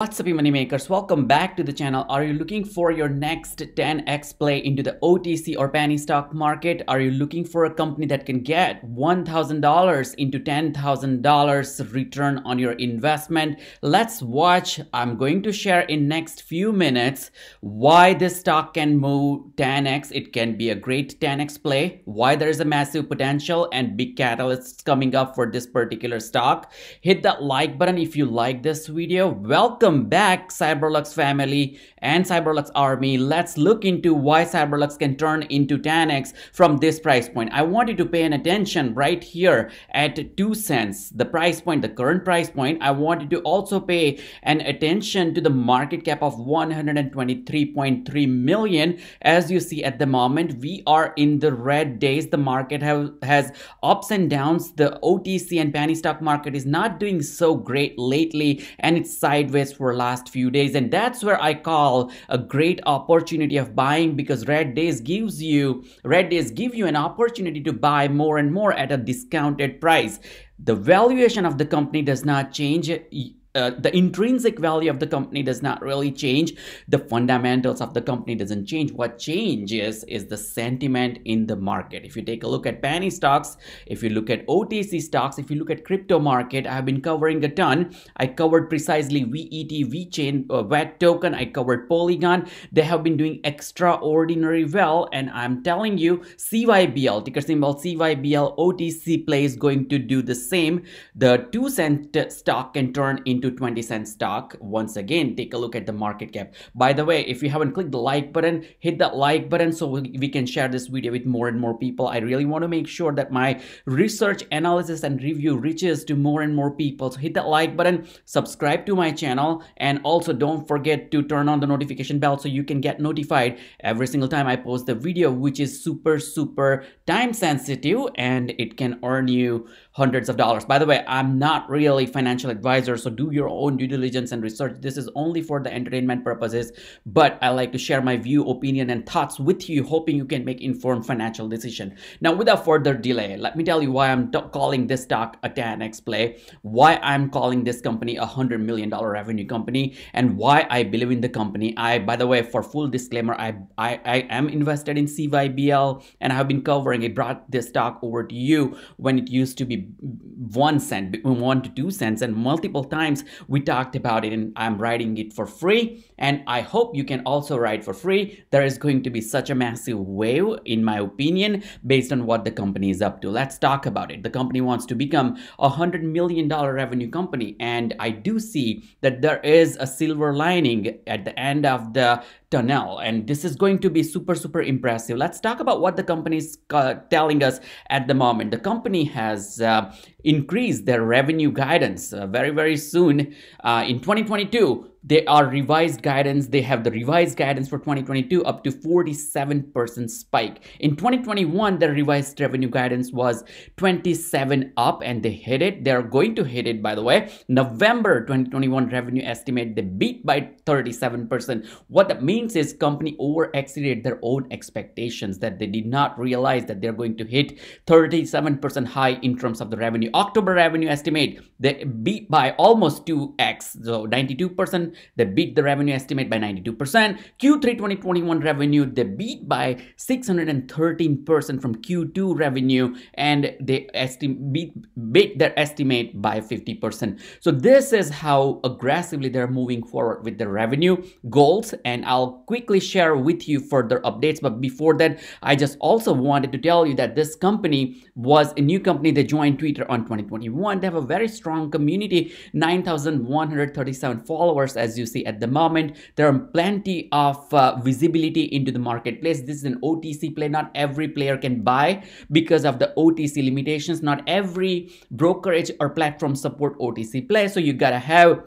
What's up money makers welcome back to the channel. Are you looking for your next 10x play into the OTC or penny stock market? Are you looking for a company that can get $1000 into $10,000 return on your investment? Let's watch. I'm going to share in next few minutes why this stock can move 10x it can be a great 10x play. Why there is a massive potential and big catalysts coming up for this particular stock. Hit that like button if you like this video. Welcome Welcome back Cyberlux family and Cyberlux army. Let's look into why Cyberlux can turn into 10x from this price point. I want you to pay an attention right here at 2 cents, the price point, the current price point. I want you to also pay an attention to the market cap of 123.3 million. As you see at the moment, we are in the red days. The market have, has ups and downs. The OTC and penny stock market is not doing so great lately and it's sideways for last few days and that's where I call a great opportunity of buying because red days gives you red days give you an opportunity to buy more and more at a discounted price. The valuation of the company does not change uh, the intrinsic value of the company does not really change. The fundamentals of the company doesn't change. What changes is the sentiment in the market. If you take a look at penny stocks if you look at otc stocks if you look at crypto market i have been covering a ton. I covered precisely vet VeChain uh, vet token. I covered polygon. They have been doing extraordinary well. And i'm telling you cybl ticker symbol cybl otc play is going to do the same. The two cent stock can turn into into 20 cent stock. Once again take a look at the market cap. By the way if you haven't clicked the like button hit that like button so we can share this video with more and more people. I really want to make sure that my research analysis and review reaches to more and more people. So hit that like button subscribe to my channel and also don't forget to turn on the notification bell so you can get notified every single time i post the video which is super super time sensitive and it can earn you hundreds of dollars. By the way i'm not really financial advisor so do your own due diligence and research. This is only for the entertainment purposes, but I like to share my view, opinion, and thoughts with you, hoping you can make informed financial decision. Now, without further delay, let me tell you why I'm calling this stock a 10x play, why I'm calling this company a $100 million revenue company, and why I believe in the company. I, by the way, for full disclaimer, I, I, I am invested in CYBL and I have been covering, it, brought this stock over to you when it used to be one cent, one to two cents, and multiple times we talked about it and I'm writing it for free and I hope you can also write for free. There is going to be such a massive wave in my opinion based on what the company is up to. Let's talk about it. The company wants to become a hundred million dollar revenue company and I do see that there is a silver lining at the end of the tunnel and this is going to be super super impressive. Let's talk about what the company is uh, telling us at the moment. The company has uh, increased their revenue guidance uh, very very soon uh, in 2022 they are revised guidance. They have the revised guidance for 2022 up to 47% spike. In 2021 the revised revenue guidance was 27 up and they hit it. They're going to hit it by the way. November 2021 revenue estimate they beat by 37% what that means is company over exceeded their own expectations that they did not realize that they're going to hit 37% high in terms of the revenue. October revenue estimate they beat by almost 2x so 92% they beat the revenue estimate by 92%. Q3 2021 revenue, they beat by 613% from Q2 revenue and they beat, beat their estimate by 50%. So this is how aggressively they're moving forward with the revenue goals and I'll quickly share with you further updates. But before that, I just also wanted to tell you that this company was a new company. They joined Twitter on 2021. They have a very strong community, 9,137 followers as you see at the moment. There are plenty of uh, visibility into the marketplace. This is an OTC play. Not every player can buy because of the OTC limitations. Not every brokerage or platform support OTC play. So you gotta have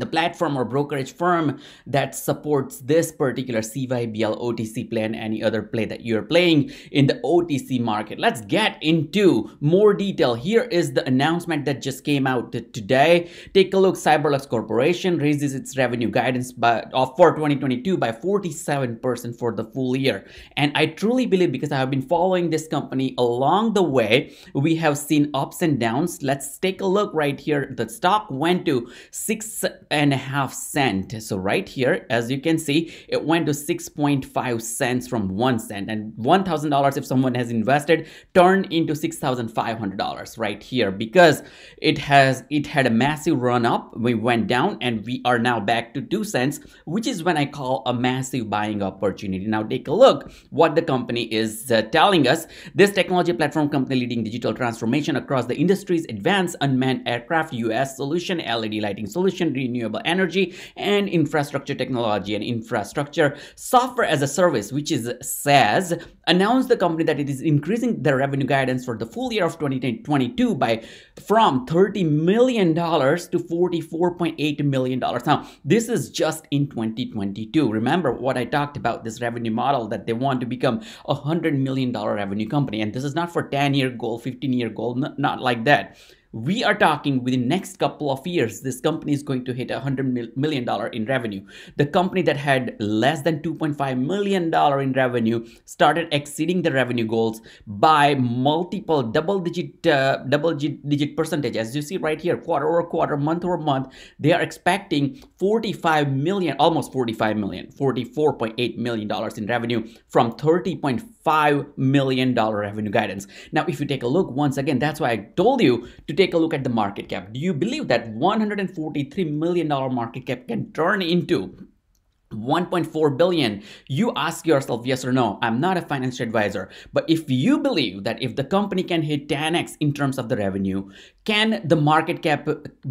the platform or brokerage firm that supports this particular CYBL OTC play and any other play that you're playing in the OTC market. Let's get into more detail. Here is the announcement that just came out today. Take a look. Cyberlux Corporation raises its revenue guidance by, for 2022 by 47% for the full year. And I truly believe because I have been following this company along the way, we have seen ups and downs. Let's take a look right here. The stock went to six and a half cent. So right here, as you can see, it went to 6.5 cents from one cent and $1,000 if someone has invested turned into $6,500 right here because it has, it had a massive run up. We went down and we are now back to two cents, which is when I call a massive buying opportunity. Now take a look what the company is uh, telling us. This technology platform company leading digital transformation across the industries, advanced unmanned aircraft, US solution, LED lighting solution, renewable energy, and infrastructure technology and infrastructure software as a service, which is SaaS, announced the company that it is increasing their revenue guidance for the full year of 2022 by from 30 million dollars to 44.8 million dollars. Now, this is just in 2022. Remember what I talked about this revenue model that they want to become a 100 million dollar revenue company and this is not for 10 year goal, 15 year goal, not like that we are talking within next couple of years this company is going to hit a hundred million dollar in revenue. The company that had less than 2.5 million dollar in revenue started exceeding the revenue goals by multiple double digit uh, double digit percentage. As you see right here quarter over quarter month over month they are expecting 45 million almost 45 million 44.8 million dollars in revenue from 30.5 million dollar revenue guidance now if you take a look once again that's why i told you to take a look at the market cap. Do you believe that $143 million market cap can turn into 1.4 billion. You ask yourself yes or no i'm not a financial advisor. But if you believe that if the company can hit 10x in terms of the revenue can the market cap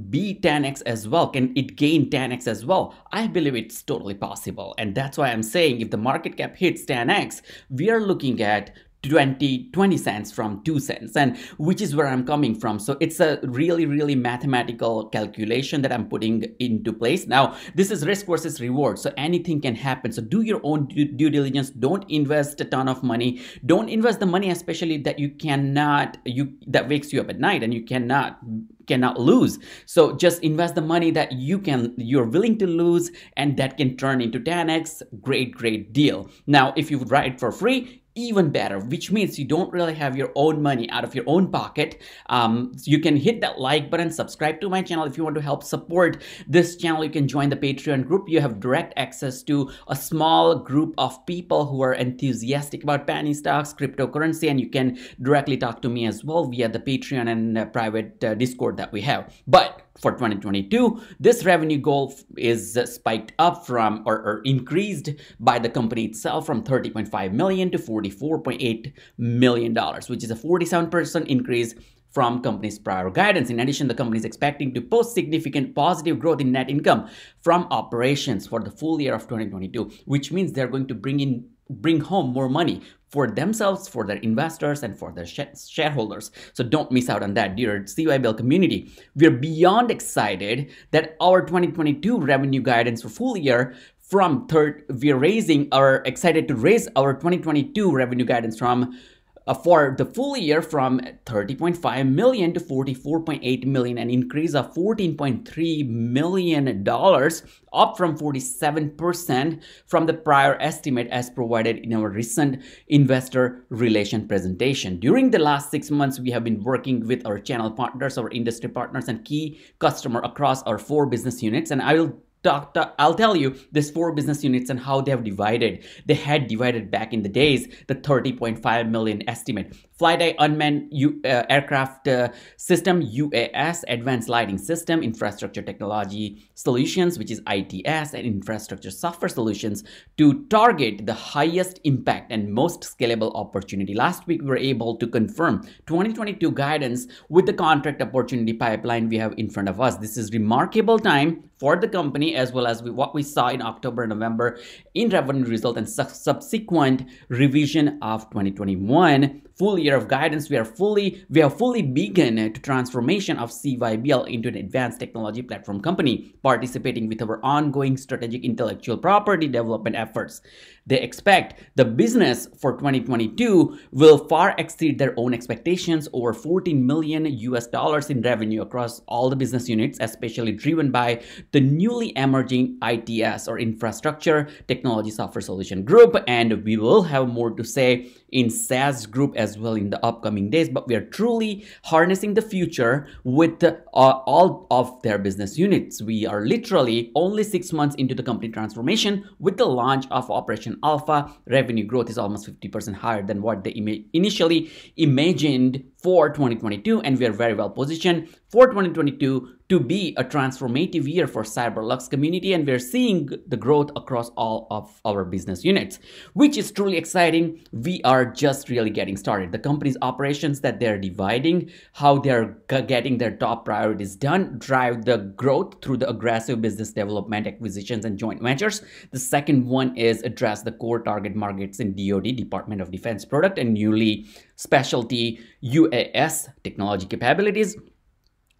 be 10x as well? Can it gain 10x as well? I believe it's totally possible. And that's why i'm saying if the market cap hits 10x we are looking at 20 20 cents from 2 cents. And which is where i'm coming from. So it's a really really mathematical calculation that i'm putting into place. Now this is risk versus reward. So anything can happen. So do your own due, due diligence. Don't invest a ton of money. Don't invest the money especially that you cannot you that wakes you up at night and you cannot cannot lose. So just invest the money that you can you're willing to lose and that can turn into 10x great great deal. Now if you would write for free even better, which means you don't really have your own money out of your own pocket. Um, you can hit that like button, subscribe to my channel if you want to help support this channel. You can join the Patreon group. You have direct access to a small group of people who are enthusiastic about penny stocks, cryptocurrency, and you can directly talk to me as well via the Patreon and uh, private uh, Discord that we have. But for 2022 this revenue goal is spiked up from or, or, increased by the company itself from 30.5 million to 44.8 million dollars which is a 47% increase from company's prior guidance. In addition, the company is expecting to post significant positive growth in net income from operations for the full year of 2022, which means they're going to bring in bring home more money for themselves, for their investors, and for their sh shareholders. So don't miss out on that, dear CYBL community. We're beyond excited that our 2022 revenue guidance for full year from third, we're raising our excited to raise our 2022 revenue guidance from Uh, for the full year from 30.5 million to 44.8 million, an increase of 14.3 million dollars, up from 47% from the prior estimate as provided in our recent investor relation presentation. During the last six months, we have been working with our channel partners, our industry partners, and key customer across our four business units, and I will Doctor, I'll tell you this four business units and how they have divided. They had divided back in the days the 30.5 million estimate. Flight Unmanned U, uh, Aircraft uh, System, UAS, Advanced Lighting System, Infrastructure Technology Solutions, which is ITS, and Infrastructure Software Solutions to target the highest impact and most scalable opportunity. Last week, we were able to confirm 2022 guidance with the contract opportunity pipeline we have in front of us. This is remarkable time for the company as well as what we saw in October and November in revenue result and su subsequent revision of 2021 full year of guidance, we are fully we have fully begun to transformation of CYBL into an advanced technology platform company, participating with our ongoing strategic intellectual property development efforts. They expect the business for 2022 will far exceed their own expectations over 14 million US dollars in revenue across all the business units, especially driven by the newly emerging ITS or Infrastructure Technology Software Solution Group. And we will have more to say in SaaS Group as well in the upcoming days, but we are truly harnessing the future with uh, all of their business units. We are literally only six months into the company transformation with the launch of Operation Alpha. Revenue growth is almost 50% higher than what they initially imagined for 2022 and we are very well positioned for 2022 to be a transformative year for cyberlux community and we're seeing the growth across all of our business units. Which is truly exciting. We are just really getting started. The company's operations that they're dividing how they're getting their top priorities done drive the growth through the aggressive business development acquisitions and joint ventures. The second one is address the core target markets in dod department of defense product and newly specialty UAS technology capabilities,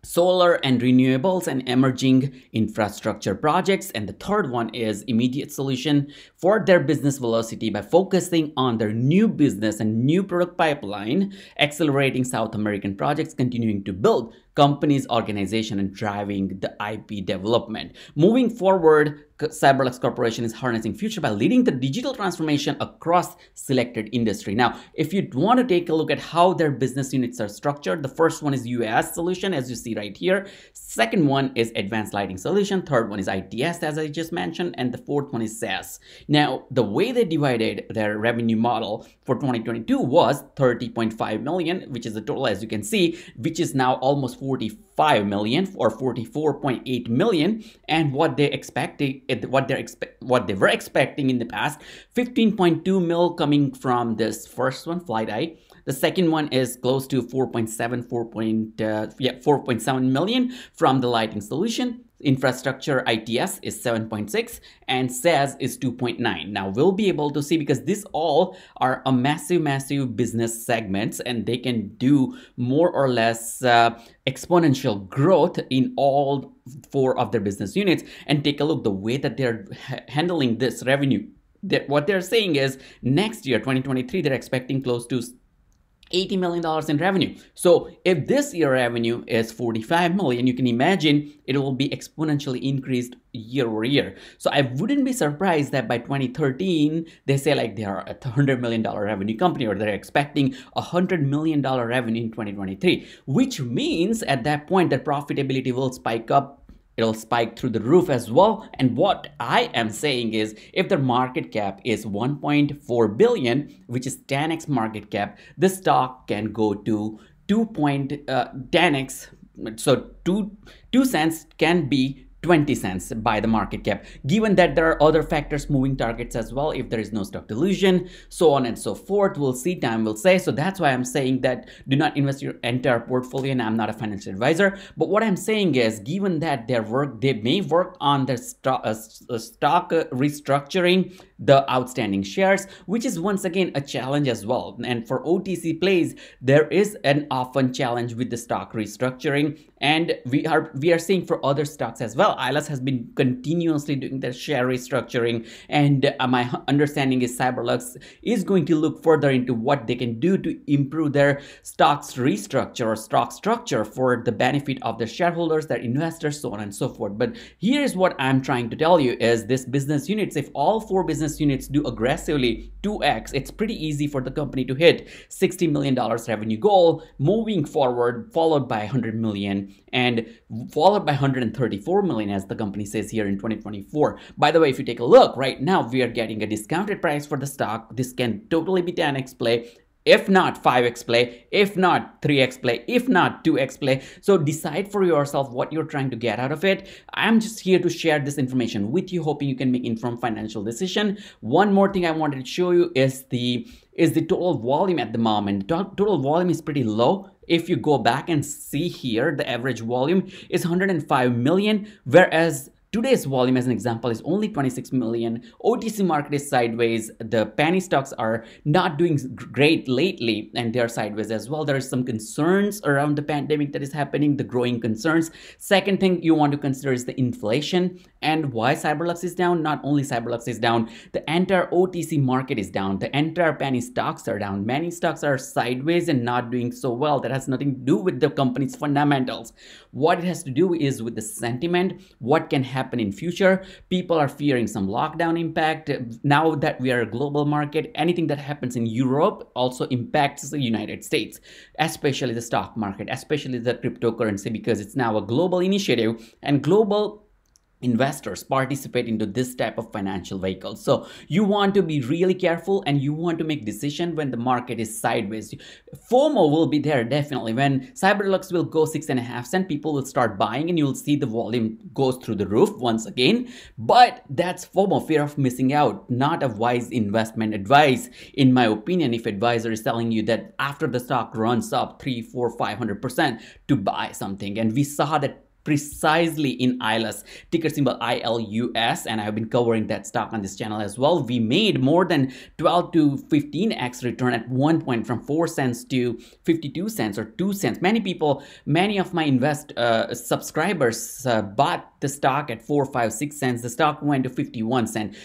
solar and renewables and emerging infrastructure projects and the third one is immediate solution for their business velocity by focusing on their new business and new product pipeline accelerating south american projects continuing to build company's organization and driving the ip development moving forward Cyberlux Corporation is harnessing future by leading the digital transformation across selected industry. Now, if you want to take a look at how their business units are structured, the first one is UAS solution, as you see right here. Second one is advanced lighting solution. Third one is ITS, as I just mentioned. And the fourth one is SaaS. Now, the way they divided their revenue model for 2022 was 30.5 million, which is the total, as you can see, which is now almost 45 million or 44.8 million. And what they expected what they're expect what they were expecting in the past 15.2 mil coming from this first one FlightEye the second one is close to 4.7 4. Uh, yeah 4.7 million from the lighting solution infrastructure ITS is 7.6 and SaaS is 2.9. Now we'll be able to see because this all are a massive, massive business segments and they can do more or less uh, exponential growth in all four of their business units and take a look the way that they're handling this revenue. That what they're saying is next year 2023 they're expecting close to $80 million in revenue. So if this year revenue is 45 million, you can imagine it will be exponentially increased year over year. So I wouldn't be surprised that by 2013, they say like they are a $100 million revenue company or they're expecting a $100 million revenue in 2023, which means at that point, the profitability will spike up it'll spike through the roof as well. And what I am saying is if the market cap is 1.4 billion, which is 10x market cap, this stock can go to 2.10x. Uh, so two, two cents can be 20 cents by the market cap. Given that there are other factors moving targets as well if there is no stock dilution so on and so forth we'll see time will say. So that's why i'm saying that do not invest your entire portfolio and i'm not a financial advisor. But what i'm saying is given that their work they may work on their stock, uh, uh, stock restructuring the outstanding shares which is once again a challenge as well. And for otc plays there is an often challenge with the stock restructuring and we are we are seeing for other stocks as well ILUS has been continuously doing their share restructuring and uh, my understanding is cyberlux is going to look further into what they can do to improve their stocks restructure or stock structure for the benefit of their shareholders their investors so on and so forth. But here's what i'm trying to tell you is this business units if all four business units do aggressively 2x it's pretty easy for the company to hit 60 million dollars revenue goal moving forward followed by 100 million and followed by 134 million as the company says here in 2024. By the way, if you take a look right now, we are getting a discounted price for the stock. This can totally be 10x play if not 5x play, if not 3x play, if not 2x play. So decide for yourself what you're trying to get out of it. I'm just here to share this information with you, hoping you can make informed financial decision. One more thing I wanted to show you is the is the total volume at the moment. Total volume is pretty low if you go back and see here, the average volume is 105 million, whereas Today's volume, as an example, is only 26 million. OTC market is sideways. The penny stocks are not doing great lately, and they're sideways as well. There are some concerns around the pandemic that is happening, the growing concerns. Second thing you want to consider is the inflation and why Cyberlux is down. Not only Cyberlux is down, the entire OTC market is down. The entire penny stocks are down. Many stocks are sideways and not doing so well. That has nothing to do with the company's fundamentals. What it has to do is with the sentiment, what can happen happen in future. People are fearing some lockdown impact. Now that we are a global market, anything that happens in Europe also impacts the United States, especially the stock market, especially the cryptocurrency, because it's now a global initiative and global investors participate into this type of financial vehicle. So you want to be really careful and you want to make decision when the market is sideways. Fomo will be there definitely. When cyberlux will go six and a half cent people will start buying and you'll see the volume goes through the roof once again. But that's fomo fear of missing out not a wise investment advice. In my opinion if advisor is telling you that after the stock runs up three four five hundred percent to buy something and we saw that precisely in ILUS, ticker symbol ILUS, and I've been covering that stock on this channel as well. We made more than 12 to 15x return at one point from 4 cents to 52 cents or 2 cents. Many people, many of my invest uh, subscribers uh, bought the stock at 4, 5, 6 cents. The stock went to 51 cents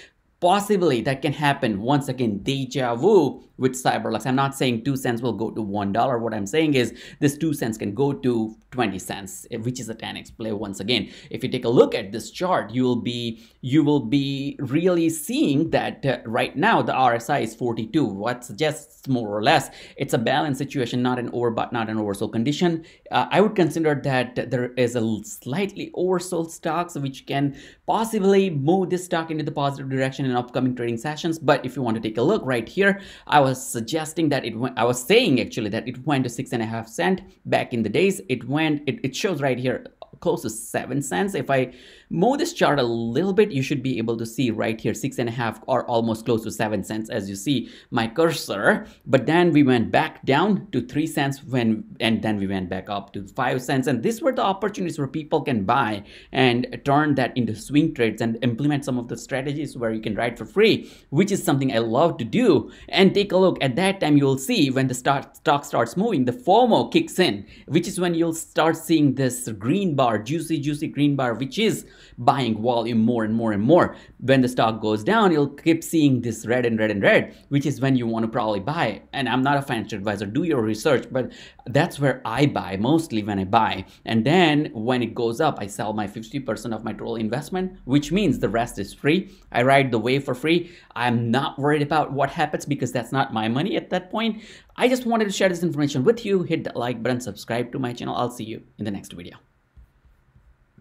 possibly that can happen once again deja vu with cyberlux i'm not saying two cents will go to one dollar. What i'm saying is this two cents can go to 20 cents eh, which is a 10x play once again. If you take a look at this chart you will be you will be really seeing that uh, right now the rsi is 42 what suggests more or less it's a balanced situation not an overbought not an oversold condition. Uh, i would consider that there is a slightly oversold stocks which can possibly move this stock into the positive direction in upcoming trading sessions. But if you want to take a look right here, I was suggesting that it went, I was saying actually that it went to six and a half cent back in the days. It went, it, it shows right here close to seven cents. If I move this chart a little bit, you should be able to see right here, six and a half or almost close to seven cents as you see my cursor. But then we went back down to three cents when, and then we went back up to five cents. And these were the opportunities where people can buy and turn that into swing trades and implement some of the strategies where you can ride for free, which is something I love to do. And take a look at that time, you'll see when the stock, starts moving, the FOMO kicks in, which is when you'll start seeing this green bar, juicy, juicy green bar, which is buying volume more and more and more. When the stock goes down, you'll keep seeing this red and red and red, which is when you want to probably buy. And I'm not a financial advisor, do your research, but that's where I buy mostly when I buy. And then when it goes up, I sell my 50% of my total investment, which means the rest is free. I ride the wave for free. I'm not worried about what happens because that's not my money at that point. I just wanted to share this information with you. Hit the like button, subscribe to my channel. I'll see you in the next video.